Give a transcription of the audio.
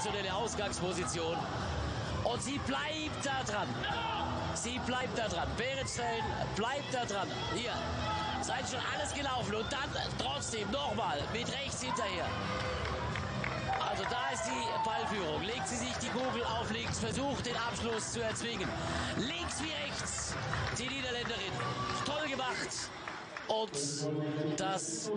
sensationelle Ausgangsposition. Und sie bleibt da dran. Sie bleibt da dran. Berenstein bleibt da dran. Hier. Seid schon alles gelaufen. Und dann trotzdem nochmal mit rechts hinterher. Also da ist die Ballführung. Legt sie sich die Kugel auf links, versucht den Abschluss zu erzwingen. Links wie rechts die Niederländerin. Toll gemacht. Und das